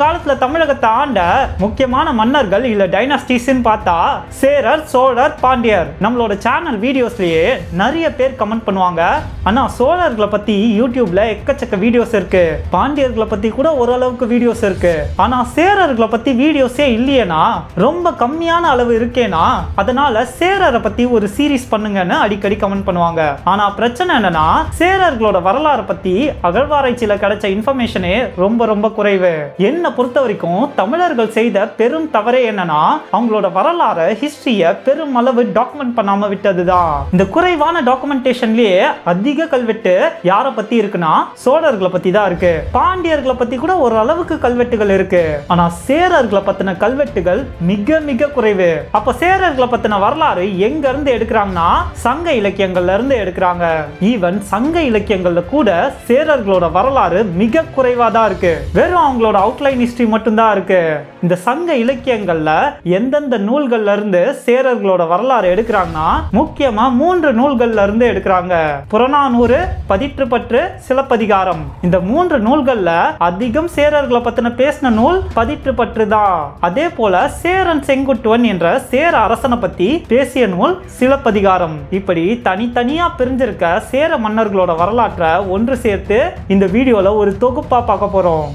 பழங்காலத்துல தமிழகத்தை ஆண்ட முக்கியமான மன்னர்கள் இல்ல டைனாஸ்டிஸ்ன்னு பார்த்தா சேரர் சோழர் பாண்டியர். நம்மளோட சேனல் வீடியோஸ்லயே நிறைய பேர் கமெண்ட் பண்ணுவாங்க. ஆனா சோழர்களை பத்தி யூடியூப்ல எக்கச்சக்க வீடியோஸ் இருக்கு. பாண்டியர்களை பத்தி கூட ஓரளவுக்கு வீடியோஸ் இருக்கு. ஆனா சேரர்களை பத்தி வீடியோஸே இல்லையேனா ரொம்ப கம்மியான அளவு இருக்கேனா அதனால சேரரை பத்தி ஒரு சீரிஸ் பண்ணுங்கன்னு அடிக்கடி கமெண்ட் பண்ணுவாங்க. ஆனா பிரச்சனை என்னன்னா சேரர்களோட வரலாறை பத்தி அகழ்வாராய்ச்சியில கிடைச்ச இன்ஃபர்மேஷனே ரொம்ப ரொம்ப குறைவு. என்ன பொறுத்த வரைக்கும் தமிழர்கள் செய்த பெரும் தவறே என்னன்னா அவங்களோட வரலாறு ஹிஸ்டரிய பெரும் அளவு டாக்குமெண்ட் பண்ணாம விட்டதுதான் இந்த குறைவான டாக்குமெண்டேஷன்லயே அதிக கல்வெட்டு யாரை பத்தி இருக்குன்னா சோழர்களை பத்தி தான் இருக்கு. பாண்டியர்களை பத்தி கூட ஒரு அளவுக்கு கல்வெட்டுகள் இருக்கு. ஆனா சேரர்களை பத்தின கல்வெட்டுகள் மிக மிக குறைவு. அப்ப சேரர்களை பத்தின வரலாறு எங்க இருந்து எடுக்கிறாங்கன்னா சங்க இலக்கியங்கள்ல இருந்து எடுக்கிறாங்க. ஈவன் சங்க இலக்கியங்கள்ல கூட சேரர்களோட வரலாறு மிக குறைவா தான் இருக்கு. வெறும் அவங்களோட அவுட்லைன் ஹிஸ்டரி மட்டும்தான் இருக்கு. இந்த சங்க இலக்கியங்கள்ல எந்தெந்த நூல்கள்ல இருந்து சேரர்களோட வரலாறு எடுக்கிறாங்கன்னா முக்கியமா மூன்று நூல்கள்ல இருந்து எடுக்கிறாங்க. புறநானூறு பதிற்றுப்பற்று சிலப்பதிகாரம். இந்த மூன்று நூல்கள்ல அதிகம் சேரர்களை பத்தின பேசின நூல் பதிற்றுப்பற்று தான். அதே போல சேரன் செங்குட்டுவன் என்ற சேர அரசனை பத்தி பேசிய நூல் சிலப்பதிகாரம். இப்படி தனித்தனியா பிரிஞ்சிருக்க சேர மன்னர்களோட வரலாற்றை ஒன்று சேர்த்து இந்த வீடியோல ஒரு தொகுப்பா பார்க்க போறோம்.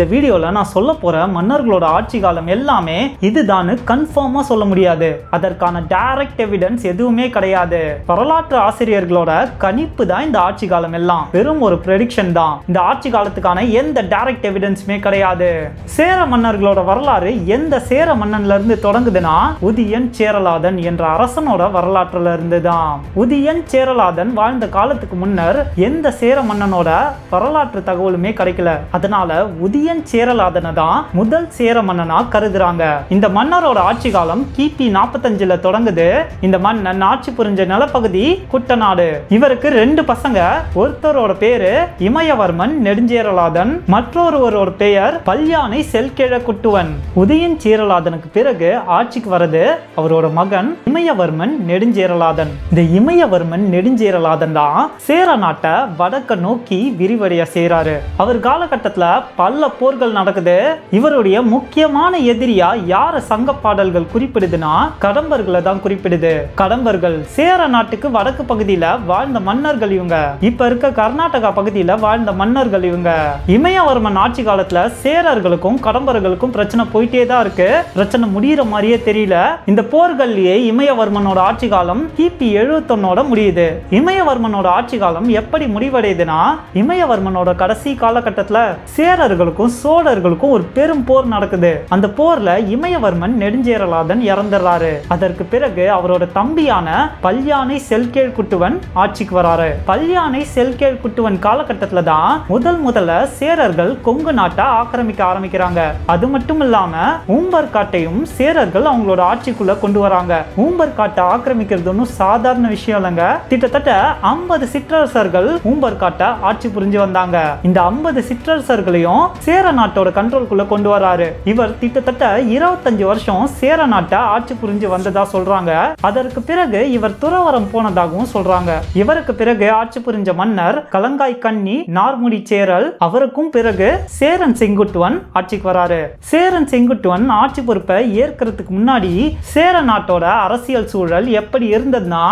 இந்த வீடியோவில் நான் சொல்ல போகிற மன்னர்களோட ஆட்சி காலம் எல்லாமே இதுதான் கன்ஃபார்மாக சொல்ல முடியாது. அதற்கான டைரக்ட் எவிடன்ஸ் எதுவுமே கிடையாது. வரலாற்று ஆசிரியர்களோட கணிப்பு தான் இந்த ஆட்சி காலம் எல்லாம். வெறும் ஒரு ப்ரெடிக்ஷன் தான். இந்த ஆட்சி காலத்துக்கான எந்த டைரக்ட் எவிடன்ஸுமே கிடையாது. சேர மன்னர்களோட வரலாறு எந்த சேர மன்னன்ல இருந்து தொடங்குதுன்னா உதியன் சேரலாதன் என்ற அரசனோட வரலாற்றுல இருந்து தான் உதியன் சேரலாதன் வாழ்ந்த காலத்துக்கு முன்னர் எந்த சேர மன்னனோட வரலாற்று தகவலுமே கிடைக்கல. அதனால உதிய உதியன் சேரலாதனை தான் முதல் சேர மன்னனா கருதுறாங்க. இந்த மன்னரோட ஆட்சி காலம் கிபி நாற்பத்தஞ்சுல தொடங்குது. இந்த மன்னன் ஆட்சி புரிஞ்ச நிலப்பகுதி குட்டநாடு. இவருக்கு ரெண்டு பசங்க. ஒருத்தரோட பேரு இமயவர்மன் நெடுஞ்சேரலாதன். மற்றொருவரோட பெயர் பல்யானை செல்கிழ குட்டுவன் உதயன் சேரலாதனுக்கு பிறகு ஆட்சிக்கு வரது அவரோட மகன் இமயவர்மன் நெடுஞ்சேரலாதன். இந்த இமயவர்மன் நெடுஞ்சேரலாதன் தான் சேர நாட்டை வடக்க நோக்கி விரிவடைய செய்கிறாரு அவர் காலகட்டத்துல பல்ல போர்கள் நடக்குது. இவருடைய முக்கியமான எதிரியா யார சங்க பாடல்கள் குறிப்பிடுதுன்னா கடம்பர்களை தான் குறிப்பிடுது. கடம்பர்கள் சேர நாட்டுக்கு வடக்கு பகுதியில வாழ்ந்த மன்னர்கள் இவங்க. இப்ப இருக்க கர்நாடகா பகுதியில வாழ்ந்த மன்னர்கள் இவங்க. இமயவர்மன் ஆட்சி காலத்துல சேரர்களுக்கும் கடம்பர்களுக்கும் பிரச்சனை போயிட்டே தான் இருக்கு. பிரச்சனை முடியிற மாதிரியே தெரியல. இந்த போர்கள்லயே இமயவர்மனோட ஆட்சி காலம் கிபி எழுபத்தொன்னோட முடியுது. இமயவர்மனோட ஆட்சி காலம் எப்படி முடிவடையுதுன்னா இமயவர்மனோட கடைசி காலகட்டத்துல சேரர்களுக்கும் சோழர்களுக்கும் ஒரு பெரும் போர் நடக்குது. அந்த போர்ல இமயவர்மன் நெடுஞ்சேரலாதன் இறந்துடுறாரு. அதற்கு பிறகு அவரோட தம்பியான பல்யானை செல்கேழ் குட்டுவன் ஆட்சிக்கு வராரு. பல்யானை செல்கேழ் குட்டுவன் காலகட்டத்துல தான் முதல் முதல்ல சேரர்கள் கொங்கு நாட்டை ஆக்கிரமிக்க ஆரம்பிக்கிறாங்க. அது மட்டும் இல்லாம ஊம்பர் காட்டையும் சேரர்கள் அவங்களோட ஆட்சிக்குள்ள கொண்டு வராங்க. ஊம்பர் காட்டை ஆக்கிரமிக்கிறது ஒன்றும் சாதாரண விஷயம் இல்லைங்க. கிட்டத்தட்ட ஐம்பது சிற்றரசர்கள் ஊம்பர் காட்டை ஆட்சி புரிஞ்சு வந்தாங்க. இந்த ஐம்பது சிற்றரசர்களையும் சேர நாட்டோட கண்ட்ரோல்குள்ள கொண்டு வராரு. இவர் கிட்டத்தட்ட இருபத்தஞ்சு வருஷம் சேர நாட்டை ஆட்சி புரிஞ்சு வந்ததா சொல்றாங்க. அதற்கு பிறகு இவர் துறவரம் போனதாகவும் சொல்றாங்க. இவருக்கு பிறகு ஆட்சி புரிஞ்ச மன்னர் கலங்காய் கண்ணி நார்முடி சேரல் அவருக்கும் பிறகு சேரன் செங்குட்டுவன் ஆட்சிக்கு வராரு. சேரன் செங்குட்டுவன் ஆட்சி பொறுப்பை ஏற்கிறதுக்கு முன்னாடி சேர நாட்டோட அரசியல் சூழல் எப்படி இருந்ததுன்னா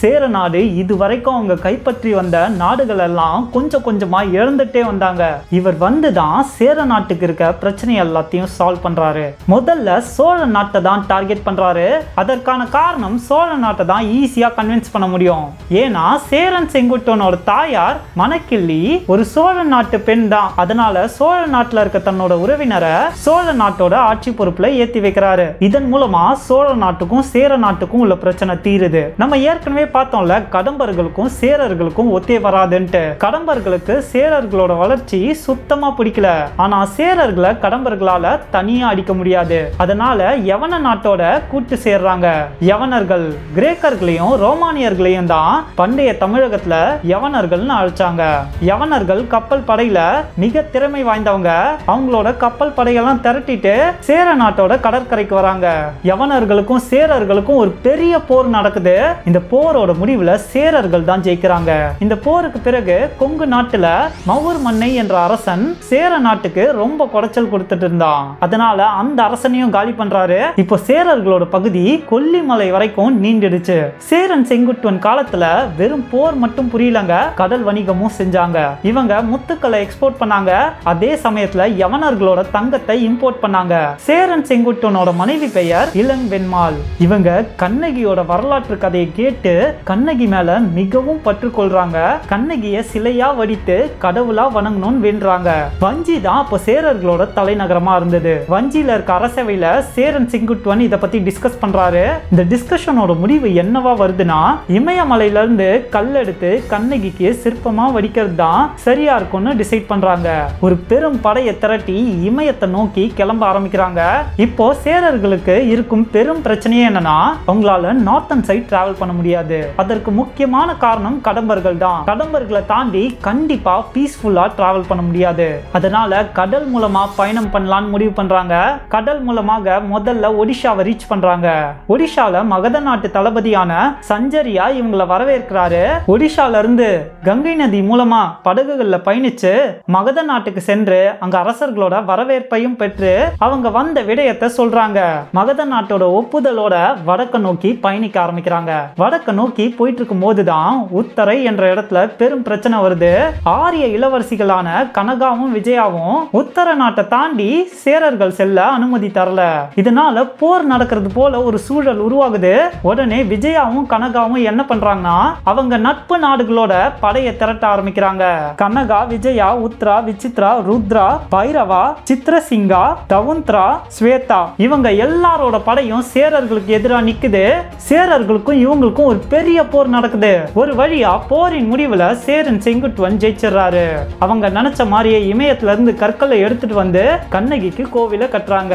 சேர நாடு இதுவரைக்கும் அவங்க கைப்பற்றி வந்த நாடுகள் எல்லாம் கொஞ்சம் கொஞ்சமா இழந்துட்டே வந்தாங்க. இவர் வந்துதான் சேர நாட்டுக்கு இருக்க பிரச்சனை எல்லாத்தையும் சால்வ் பண்றாரு. முதல்ல சோழ நாட்டை தான் டார்கெட் பண்றாரு. அதற்கான காரணம் சோழ நாட்டை தான் ஈஸியா கன்வின்ஸ் பண்ண முடியும். ஏன்னா சேரன் செங்குட்டனோட தாயார் மணக்கிள்ளி ஒரு சோழ நாட்டு பெண் தான். அதனால சோழ நாட்டுல இருக்க தன்னோட உறவினரை சோழ நாட்டோட ஆட்சி பொறுப்புல ஏத்தி வைக்கிறாரு. இதன் மூலமா சோழ நாட்டுக்கும் சேர நாட்டுக்கும் உள்ள பிரச்சனை தீருது. நம்ம ஏற்கனவே பார்த்தோம்ல கடம்பர்களுக்கும் சேரர்களுக்கும் ஒத்தே வராதுன்ட்டு. கடம்பர்களுக்கு சேரர்களோட வளர்ச்சி சுத்தமா பிடிக்கல. ஆனா சேரர்களை கடம்பர்களால தனியா அடிக்க முடியாது. அதனால யவன நாட்டோட கூட்டு சேர்றாங்க. யவனர்கள் கிரேக்கர்களையும் ரோமானியர்களையும் தான் பண்டைய தமிழகத்துல யவனர்கள்னு அழைச்சாங்க. யவனர்கள் கப்பல் படையில மிக திறமை வாய்ந்தவங்க. அவங்களோட கப்பல் படையெல்லாம் திரட்டிட்டு சேர நாட்டோட கடற்கரைக்கு வராங்க. யவனர்களுக்கும் சேரர்களுக்கும் ஒரு பெரிய போர் நடக்குது. இந்த போரோட முடிவுல சேரர்கள் தான் ஜெயிக்கிறாங்க. இந்த போருக்கு பிறகு கொங்கு நாட்டுல மவுர் மன்னை என்ற அரசன் சேர நாட்டுக்கு ரொம்ப குடைச்சல் கொடுத்துட்டு இருந்தான். அதனால அந்த அரசனையும் காலி பண்றாரு. இப்போ சேரர்களோட பகுதி கொல்லிமலை வரைக்கும் நீண்டிடுச்சு. சேரன் செங்குட்டுவன் காலத்துல வெறும் போர் மட்டும் புரியலங்க கடல் வணிகமும் செஞ்சாங்க. இவங்க முத்துக்களை எக்ஸ்போர்ட் பண்ணாங்க. அதே சமயத்துல யவனர்களோட தங்கத்தை இம்போர்ட் பண்ணாங்க. சேரன் செங்குட்டுவனோட மனைவி பெயர் இளங்கென்மாள் இவங்க கண்ணகியோட வரலாற்று கதையை கேட்டு கண்ணகி மேல மிகவும் பற்று கொள்றாங்க கண்ணகிய சிலையா வடித்து கடவுளா வணங்கணும்னு வென்றாங்க வஞ்சி தான் அப்போ சேரர்களோட தலைநகரமாக இருந்தது. வஞ்சியில் இருக்க அரசவையில் சேரன் செங்குட்டுவன் இதை பற்றி டிஸ்கஸ் பண்ணுறாரு இந்த டிஸ்கஷனோட முடிவு என்னவா வருதுன்னா இமயமலையிலேருந்து கல் எடுத்து கண்ணகிக்கு சிற்பமாக வடிக்கிறது தான் சரியாக இருக்கும்னு டிசைட் பண்ணுறாங்க ஒரு பெரும் படையை திரட்டி இமயத்தை நோக்கி கிளம்ப ஆரம்பிக்கிறாங்க. இப்போ சேரர்களுக்கு இருக்கும் பெரும் பிரச்சனையே என்னன்னா அவங்களால நார்த்தன் சைட் டிராவல் பண்ண முடியாது. அதற்கு முக்கியமான காரணம் கடம்பர்கள் தான் கடம்பர்களை தாண்டி கண்டிப்பா பீஸ்ஃபுல்லா டிராவல் பண்ண முடியாது. அதனால கடல் மூலமா பயணம் பண்ணலாம்னு முடிவு பண்றாங்க. கடல் மூலமாக முதல்ல ஒடிஷாவை ரீச் பண்றாங்க. ஒடிஷால மகத நாட்டு தளபதியான சஞ்சரியா இவங்களை வரவேற்கிறாரு. ஒடிஷால இருந்து கங்கை நதி மூலமா படகுகள்ல பயணிச்சு மகத நாட்டுக்கு சென்று அங்க அரசர்களோட வரவேற்பையும் பெற்று அவங்க வந்த விடயத்தை சொல்றாங்க. மகத நாட்டோட ஒப்புதலோட வடக்க நோக்கி பயணிக்க ஆரம்பிக்கிறாங்க. வடக்க நோக்கி போயிட்டு இருக்கும் போதுதான் உத்தரை என்ற இடத்துல பெரும் பிரச்சனை வருது. ஆரிய இளவரசிகளான கனகாவும் விஜயாவும் உத்தர நாட்டை தாண்டி சேரர்கள் செல்ல அனுமதி தரல. இதனால போர் நடக்கிறது போல ஒரு சூழல் உருவாகுது. உடனே விஜயாவும் கனகாவும் என்ன பண்றாங்கன்னா அவங்க நட்பு நாடுகளோட படையை திரட்ட ஆரம்பிக்கிறாங்க. கனகா விஜயா உத்ரா விசித்ரா ருத்ரா பைரவா சித்ரசிங்கா தவுந்த்ரா ஸ்வேதா. இவங்க எல்லாரோட படையும் சேரர்களுக்கு எதிராக நிக்குது. சேரர்களுக்கும் இவங்களுக்கும் ஒரு பெரிய போர் நடக்குது. ஒரு வழியா போரின் முடிவுல சேரன் செங்குட்டுவன் ஜெயிச்சிடுறாரு. அவங்க நினைச்ச மாதிரியே இமயத்துல இருந்து கற்களை எடுத்துட்டு வந்து கண்ணகிக்கு கோவில கட்டுறாங்க.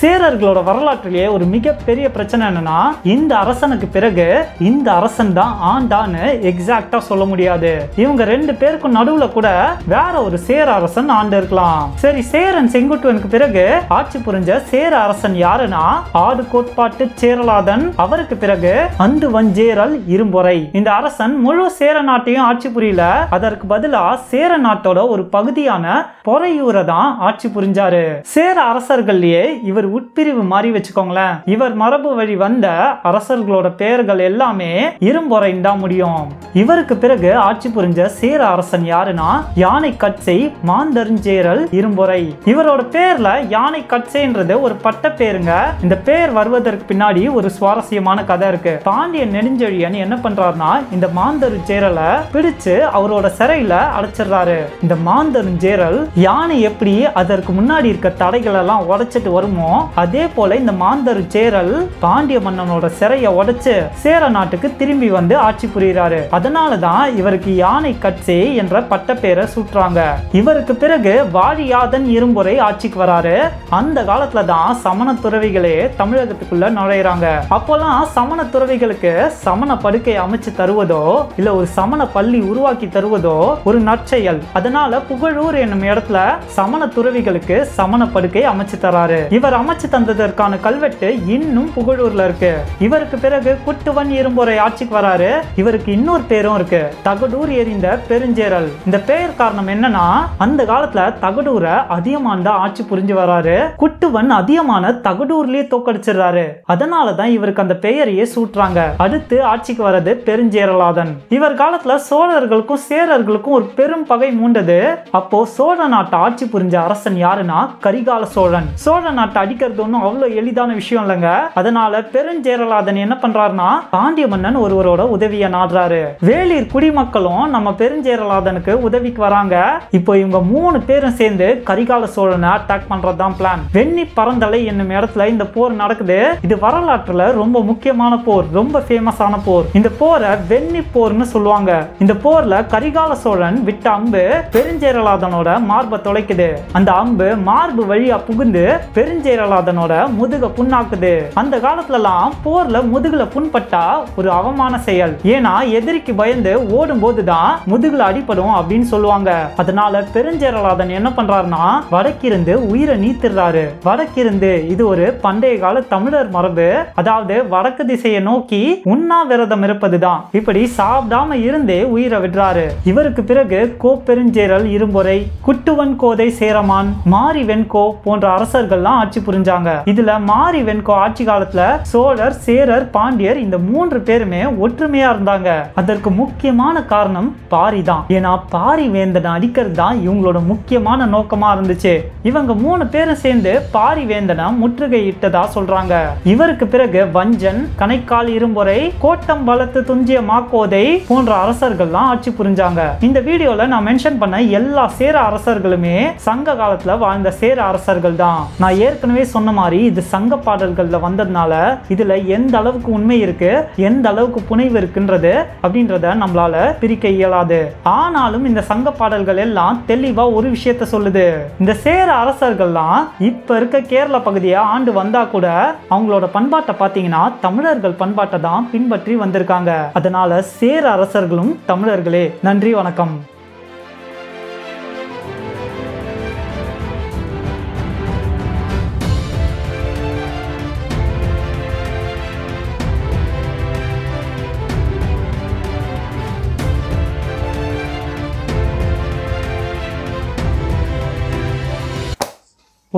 சேரர்களோட வரலாற்றிலேயே ஒரு மிகப்பெரிய பிரச்சனை என்னன்னா இந்த அரசனுக்கு பிறகு இந்த அரசன் தான் ஆண்டான்னு எக்ஸாக்டா சொல்ல முடியாது. இவங்க ரெண்டு பேருக்கும் நடுவுல கூட வேற ஒரு சேர அரசன் ஆண்டு இருக்கலாம். சரி சேரன் செங்குட்டுவனுக்கு பிறகு ஆட்சி புரிஞ்ச சேர அரசன் யாருன்னா ஆடு கோட்பாட்டு சேரலாதன். அவருக்கு பிறகு அந்து வஞ்சேரல் இரும்பொறை. இந்த அரசன் முழு சேர நாட்டையும் ஆட்சி புரியல. அதற்கு பதிலா சேர நாட்டோட ஒரு பகுதியான பொறை பொறையூரை தான் ஆட்சி புரிஞ்சாரு. சேர அரசர்கள்லயே இவர் உட்பிரிவு மாதிரி வச்சுக்கோங்களேன். இவர் மரபு வழி வந்த அரசர்களோட பெயர்கள் எல்லாமே இரும்பொறைன்னு தான் முடியும். இவருக்கு பிறகு ஆட்சி புரிஞ்ச சேர அரசன் யாருன்னா யானை கட்சை மாந்தருஞ்சேரல் இரும்பொறை. இவரோட பேர்ல யானை கட்சைன்றது ஒரு பட்ட பேருங்க. இந்த பேர் வருவதற்கு பின்னாடி ஒரு சுவாரஸ்யமான கதை இருக்கு. பாண்டிய நெடுஞ்செழியன் என்ன பண்றாருன்னா இந்த மாந்தருஞ்சேரலை பிடிச்சு அவரோட சிறையில அடைச்சிடுறாரு. இந்த மாந்தருஞ்சேரல் யானை யானை எப்படி அதற்கு முன்னாடி இருக்க தடைகள் எல்லாம் உடைச்சிட்டு வருமோ அதே போல இந்த மாந்தர் சேரல் பாண்டிய மன்னனோட சிறையை உடைச்சு சேர நாட்டுக்கு திரும்பி வந்து ஆட்சி புரிகிறாரு. அதனால தான் இவருக்கு யானை கட்சே என்ற பட்டப்பேரை சூட்டுறாங்க. இவருக்கு பிறகு வாழியாதன் இரும்புரை ஆட்சிக்கு வராரு. அந்த காலத்துல தான் சமண துறவிகளே தமிழகத்துக்குள்ள நுழையிறாங்க. அப்போல்லாம் சமண துறவிகளுக்கு சமண படுக்கை அமைச்சு தருவதோ இல்ல ஒரு சமண பள்ளி உருவாக்கி தருவதோ ஒரு நற்செயல். அதனால புகழூர் என்னும் இடத்துல சமண துறவிகளுக்கு சமண படுக்கை அமைச்சு தராரு. இவர் அமைச்சு தந்ததற்கான கல்வெட்டு இன்னும் புகழூர்ல இருக்கு. இவருக்கு பிறகு குட்டுவன் இரும்புரை ஆட்சிக்கு வராரு. இவருக்கு இன்னொரு பேரும் இருக்கு. தகடூர் எரிந்த பெருஞ்சேரல். இந்த பெயர் காரணம் என்னன்னா அந்த காலத்துல தகடூரை அதியமான் தான் ஆட்சி புரிஞ்சு வராரு. குட்டுவன் அதிகமான தகடூர்லயே தோக்கடிச்சிடுறாரு. அதனாலதான் இவருக்கு அந்த பெயரையே சூட்டுறாங்க. அடுத்து ஆட்சிக்கு வர்றது பெருஞ்சேரலாதன். இவர் காலத்துல சோழர்களுக்கும் சேரர்களுக்கும் ஒரு பெரும் பகை மூண்டது. அப்போ சோழ நாட்டா ஆட்சி புரிஞ்ச அரசன் யாருன்னா கரிகால சோழன். சோழ நாட்டை அடிக்கிறது ஒன்றும் அவ்வளோ எளிதான விஷயம் இல்லைங்க. அதனால பெருஞ்சேரலாதன் என்ன பண்றாருன்னா பாண்டிய மன்னன் ஒருவரோட உதவியை நாடுறாரு. வேளிர் குடிமக்களும் நம்ம பெருஞ்சேரலாதனுக்கு உதவிக்கு வராங்க. இப்போ இவங்க மூணு பேரும் சேர்ந்து கரிகால சோழனை அட்டாக் பண்றதுதான் பிளான் வெண்ணி பரந்தலை என்னும் இடத்துல இந்த போர் நடக்குது. இது வரலாற்றுல ரொம்ப முக்கியமான போர் ரொம்ப ஃபேமஸான போர். இந்த போரை வெண்ணி போர்னு சொல்லுவாங்க. இந்த போர்ல கரிகால சோழன் விட்ட அம்பு பெருஞ்சேரலாதனோட மார்பத்தோட நுழைக்குது அந்த அம்பு மார்பு வழியா புகுந்து பெருஞ்சேரலாதனோட முதுக புண்ணாக்குது. அந்த காலத்துலலாம் போர்ல முதுகுல புண்பட்டா ஒரு அவமான செயல். ஏன்னா எதிரிக்கு பயந்து ஓடும் போதுதான் முதுகுல அடிப்படும் அப்படின்னு சொல்லுவாங்க. அதனால பெருஞ்சேரலாதன் என்ன பண்றாருன்னா வடக்கிருந்து உயிரை நீத்துறாரு. வடக்கிருந்து இது ஒரு பண்டைய கால தமிழர் மரபு. அதாவது வடக்கு திசையை நோக்கி உண்ணாவிரதம் இருப்பதுதான். இப்படி சாப்பிடாம இருந்தே உயிரை விடுறாரு. இவருக்கு பிறகு கோப்பெருஞ்சேரல் இரும்பொறை குட்டுவன் கோதை சேரமான் மாரி வெண்கோ போன்ற அரசர்கள்லாம் ஆட்சி புரிஞ்சாங்க. இதுல மாரி வெண்கோ ஆட்சி காலத்துல சோழர் சேரர் பாண்டியர் இந்த மூன்று பேருமே ஒற்றுமையா இருந்தாங்க. அதற்கு முக்கியமான காரணம் பாரி தான். ஏன்னா பாரி வேந்தனை அடிக்கிறது தான் இவங்களோட முக்கியமான நோக்கமா இருந்துச்சு. இவங்க மூணு பேரும் சேர்ந்து பாரி வேந்தனை முற்றுகையிட்டதா சொல்றாங்க. இவருக்கு பிறகு வஞ்சன் கணைக்கால் இரும்பொறை கோட்டம் பலத்து துஞ்சிய மாக்கோதை போன்ற அரசர்கள்லாம் ஆட்சி புரிஞ்சாங்க. இந்த வீடியோல நான் மென்ஷன் பண்ண எல்லா சேர அரசர்களுமே சங்க காலத்துல வாழ்ந்த சேர அரசர்கள் தான் நான் ஏற்கனவே சொன்ன மாதிரி இது சங்க பாடல்கள்ல வந்ததுனால இதுல எந்த அளவுக்கு உண்மை இருக்கு எந்த அளவுக்கு புனைவு இருக்குன்றது அப்படின்றத நம்மளால பிரிக்க இயலாது. ஆனாலும் இந்த சங்க பாடல்கள் எல்லாம் தெளிவா ஒரு விஷயத்த சொல்லுது. இந்த சேர அரசர்கள்லாம் இப்ப இருக்க கேரள பகுதியை ஆண்டு வந்தா கூட அவங்களோட பண்பாட்டை பார்த்தீங்கன்னா தமிழர்கள் பண்பாட்டை தான் பின்பற்றி வந்திருக்காங்க. அதனால சேர அரசர்களும் தமிழர்களே. நன்றி வணக்கம்.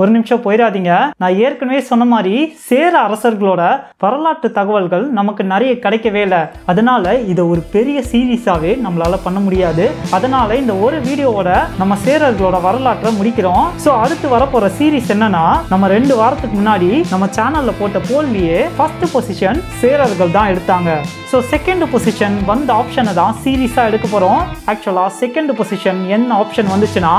ஒரு நிமிஷம் போயிடாதீங்க. நான் ஏற்கனவே சொன்ன மாதிரி சேர அரசர்களோட வரலாற்று தகவல்கள் நமக்கு நிறைய கிடைக்கவே இல்லை. அதனால இதை ஒரு பெரிய சீரீஸாகவே நம்மளால பண்ண முடியாது. அதனால இந்த ஒரு வீடியோவோட நம்ம சேரர்களோட வரலாற்றை முடிக்கிறோம். ஸோ அடுத்து வரப்போற சீரீஸ் என்னன்னா நம்ம ரெண்டு வாரத்துக்கு முன்னாடி நம்ம சேனல்ல போட்ட போல்லியே ஃபர்ஸ்ட் பொசிஷன் சேரர்கள் தான் எடுத்தாங்க. ஸோ செகண்ட் பொசிஷன் வந்த ஆப்ஷனை தான் சீரீஸாக எடுக்க போகிறோம் ஆக்சுவலாக செகண்ட் பொசிஷன் என்ன ஆப்ஷன் வந்துச்சுன்னா